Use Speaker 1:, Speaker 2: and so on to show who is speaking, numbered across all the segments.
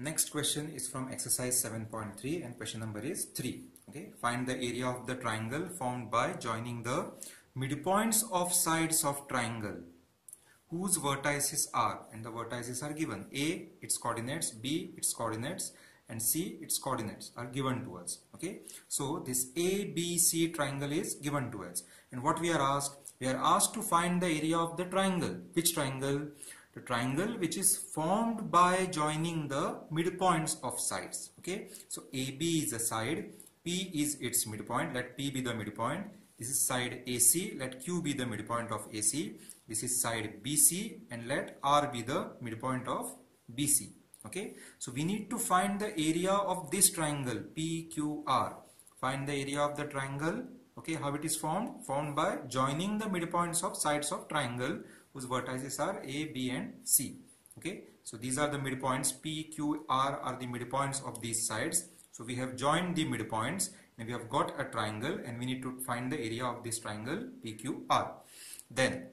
Speaker 1: Next question is from exercise 7.3 and question number is 3. Okay, find the area of the triangle formed by joining the midpoints of sides of triangle whose vertices are and the vertices are given. A its coordinates b its coordinates and c its coordinates are given to us. Okay so this abc triangle is given to us. And what we are asked we are asked to find the area of the triangle. Which triangle the triangle which is formed by joining the midpoints of sides okay? So AB is a side P is its midpoint let P be the midpoint. This is side AC let Q be the midpoint of AC this is side BC and let R be the midpoint of BC okay? So we need to find the area of this triangle PQR find the area of the triangle okay? How it is formed? Formed by joining the midpoints of sides of triangle whose vertices are A, B and C. Okay, so these are the midpoints P, Q, R are the midpoints of these sides. So we have joined the midpoints and we have got a triangle and we need to find the area of this triangle PQR. Then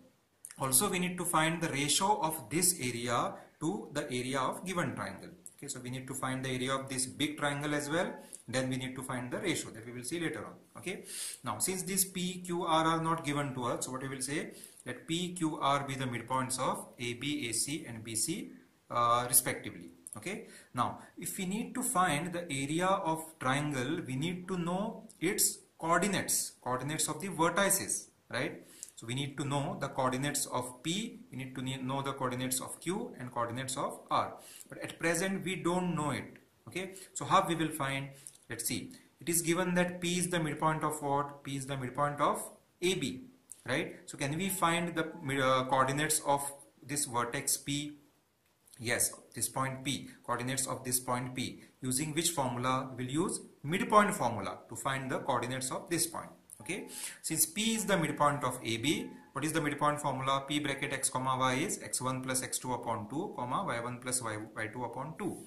Speaker 1: also we need to find the ratio of this area to the area of given triangle. Okay, so we need to find the area of this big triangle as well. Then we need to find the ratio that we will see later on. Okay, now since these PQR are not given to us, so what we will say let PQR be the midpoints of AB, AC and BC uh, respectively. Okay. Now, if we need to find the area of triangle, we need to know its coordinates, coordinates of the vertices, right? So, we need to know the coordinates of P, we need to know the coordinates of Q and coordinates of R. But at present, we don't know it. Okay. So, how we will find? Let's see. It is given that P is the midpoint of what? P is the midpoint of AB right? So can we find the uh, coordinates of this vertex p? Yes this point p coordinates of this point p. Using which formula we will use? Midpoint formula to find the coordinates of this point okay? Since p is the midpoint of ab what is the midpoint formula? P bracket x comma y is x1 plus x2 upon 2 comma y1 plus y, y2 upon 2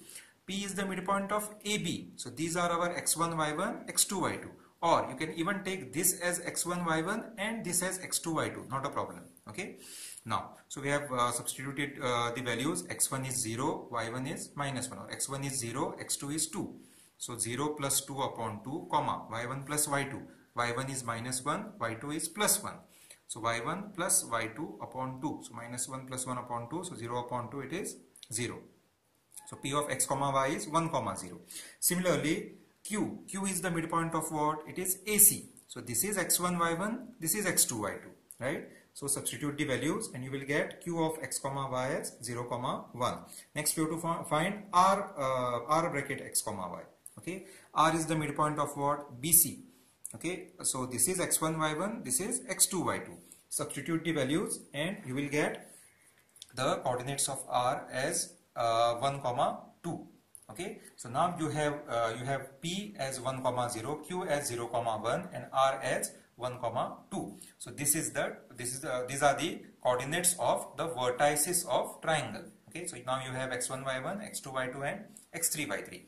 Speaker 1: p is the midpoint of ab so these are our x1 y1 x2 y2 or you can even take this as x1 y1 and this as x2 y2 not a problem. Okay? Now so we have uh, substituted uh, the values. X1 is 0 y1 is minus 1 or x1 is 0 x2 is 2 so 0 plus 2 upon 2 comma y1 plus y2 y1 is minus 1 y2 is plus 1 so y1 plus y2 upon 2 so minus 1 plus 1 upon 2 so 0 upon 2 it is 0 so p of x comma y is 1 comma 0 similarly Q. Q is the midpoint of what? It is AC. So this is x1, y1, this is x2, y2, right? So substitute the values and you will get Q of x comma y as 0 comma 1. Next we have to find R, uh, R bracket x comma y. Okay. R is the midpoint of what? BC. Okay. So this is x1, y1, this is x2, y2. Substitute the values and you will get the coordinates of R as uh, 1 comma 2 okay so now you have uh, you have p as 1 comma 0 q as 0 comma 1 and r as 1 comma 2 so this is the this is the these are the coordinates of the vertices of triangle. Okay so now you have x1 y1 x2 y2 and x3 y3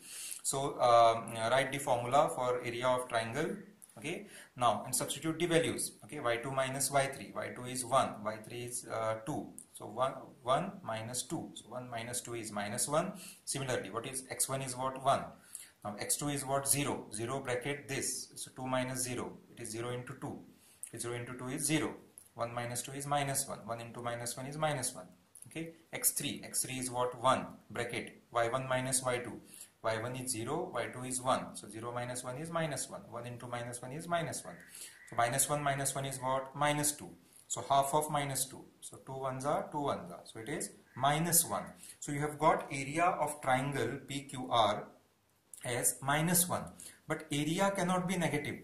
Speaker 1: so um, write the formula for area of triangle. Okay now and substitute the values. Okay y2 minus y3 y2 is 1 y3 is uh, 2 so 1 1 minus 2 so 1 minus 2 is minus 1 similarly what is x1 is what? 1 now x2 is what? 0 0 bracket this. So 2 minus 0 it is 0 into 2 0 into 2 is 0 1 minus 2 is minus 1 1 into minus 1 is minus 1 okay? X3 x3 is what? 1 bracket. Y1 minus y2 y1 is 0, y2 is 1. So 0 minus 1 is minus 1. 1 into minus 1 is minus 1. So minus 1 minus 1 is what? Minus 2. So half of minus 2. So 2 ones are 2 ones are. So it is minus 1. So you have got area of triangle PQR as minus 1. But area cannot be negative.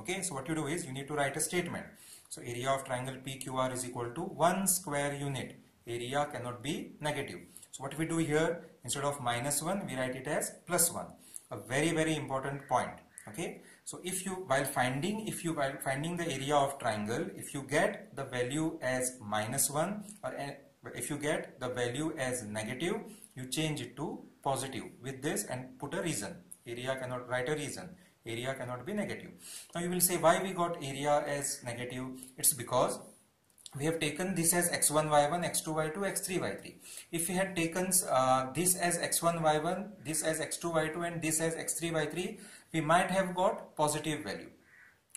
Speaker 1: Okay, so what you do is you need to write a statement. So area of triangle PQR is equal to 1 square unit. Area cannot be negative. So what we do here, instead of minus 1, we write it as plus 1. A very, very important point. Okay. So if you, while finding, if you, while finding the area of triangle, if you get the value as minus 1 or eh, if you get the value as negative, you change it to positive with this and put a reason. Area cannot write a reason. Area cannot be negative. Now you will say why we got area as negative. It's because we have taken this as x1 y1 x2 y2 x3 y3 if we had taken uh, this as x1 y1 this as x2 y2 and this as x3 y3 we might have got positive value.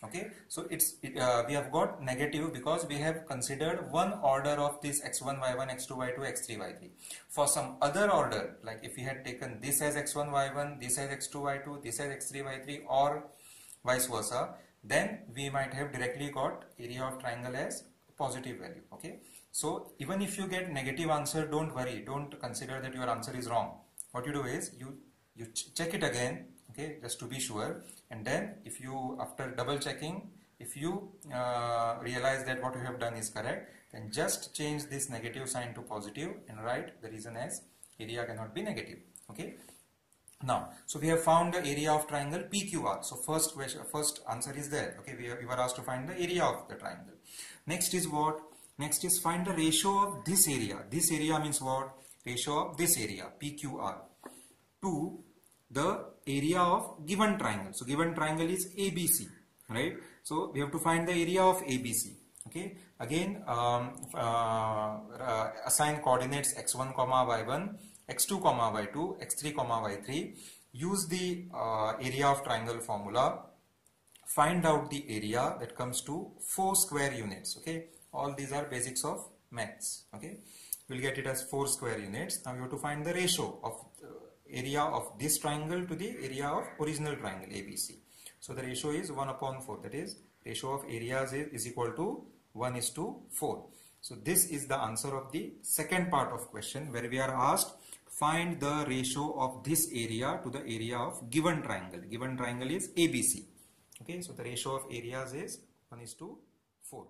Speaker 1: Okay? So it's it, uh, we have got negative because we have considered one order of this x1 y1 x2 y2 x3 y3 for some other order like if we had taken this as x1 y1 this as x2 y2 this as x3 y3 or vice versa then we might have directly got area of triangle as positive value okay? So even if you get negative answer don't worry. Don't consider that your answer is wrong. What you do is you you ch check it again okay just to be sure. And then if you after double checking if you uh, realize that what you have done is correct then just change this negative sign to positive and write the reason as area cannot be negative okay now so we have found the area of triangle pqr so first question first answer is there okay we, are, we were asked to find the area of the triangle next is what next is find the ratio of this area this area means what ratio of this area pqr to the area of given triangle. So given triangle is ABC, right? So we have to find the area of ABC. Okay. Again, um, uh, uh, assign coordinates x1 comma y1, x2 comma y2, x3 comma y3. Use the uh, area of triangle formula. Find out the area that comes to 4 square units. Okay. All these are basics of maths. Okay. We'll get it as 4 square units. Now you have to find the ratio of area of this triangle to the area of original triangle ABC. So the ratio is 1 upon 4 that is ratio of areas is, is equal to 1 is to 4. So this is the answer of the second part of question where we are asked find the ratio of this area to the area of given triangle. Given triangle is ABC. Okay, so the ratio of areas is 1 is to 4.